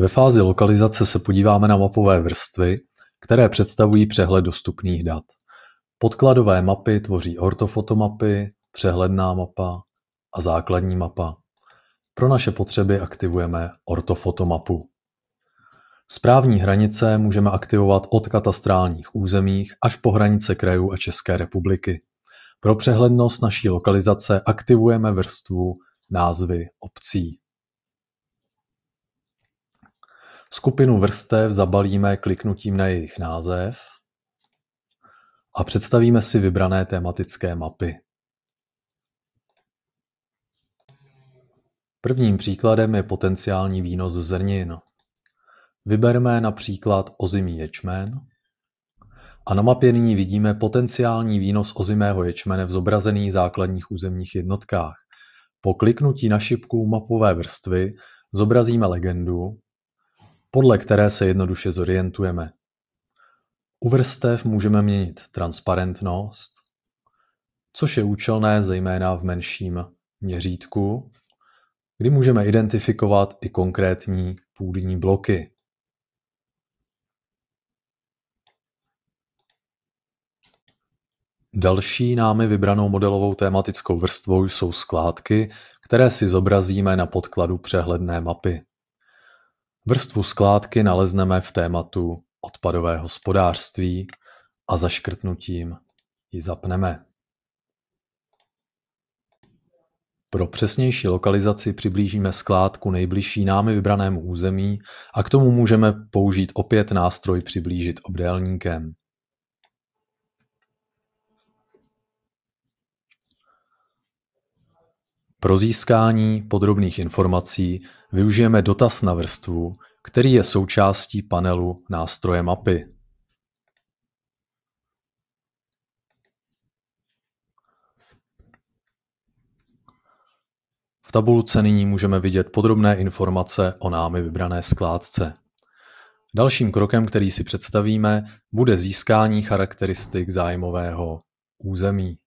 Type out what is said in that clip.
Ve fázi lokalizace se podíváme na mapové vrstvy, které představují přehled dostupných dat. Podkladové mapy tvoří ortofotomapy, přehledná mapa a základní mapa. Pro naše potřeby aktivujeme ortofotomapu. Správní hranice můžeme aktivovat od katastrálních územích až po hranice krajů a České republiky. Pro přehlednost naší lokalizace aktivujeme vrstvu Názvy obcí. Skupinu vrstev zabalíme kliknutím na jejich název a představíme si vybrané tematické mapy. Prvním příkladem je potenciální výnos zrnin. Vyberme například ozimý ječmen a na mapě nyní vidíme potenciální výnos ozimého ječmene v zobrazených základních územních jednotkách. Po kliknutí na šipku mapové vrstvy zobrazíme legendu, podle které se jednoduše zorientujeme. U vrstev můžeme měnit transparentnost, což je účelné zejména v menším měřítku, kdy můžeme identifikovat i konkrétní půdní bloky. Další námi vybranou modelovou tématickou vrstvou jsou skládky, které si zobrazíme na podkladu přehledné mapy. Vrstvu skládky nalezneme v tématu odpadové hospodářství a zaškrtnutím ji zapneme. Pro přesnější lokalizaci přiblížíme skládku nejbližší námi vybranému území a k tomu můžeme použít opět nástroj přiblížit obdélníkem. Pro získání podrobných informací využijeme dotaz na vrstvu, který je součástí panelu Nástroje mapy. V tabulce nyní můžeme vidět podrobné informace o námi vybrané skládce. Dalším krokem, který si představíme, bude získání charakteristik zájmového území.